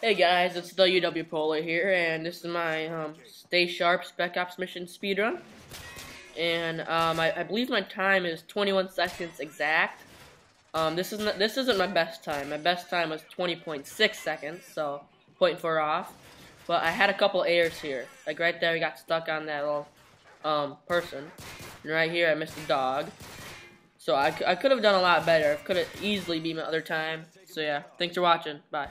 Hey guys, it's the UW Polar here, and this is my um, Stay Sharp Spec Ops mission speedrun. And um, I, I, believe my time is 21 seconds exact. Um, this isn't this isn't my best time. My best time was 20.6 seconds, so 0.4 off. But I had a couple errors here. Like right there, we got stuck on that little um, person. And right here, I missed a dog. So I, I could have done a lot better. Could have easily beat my other time. So yeah, thanks for watching. Bye.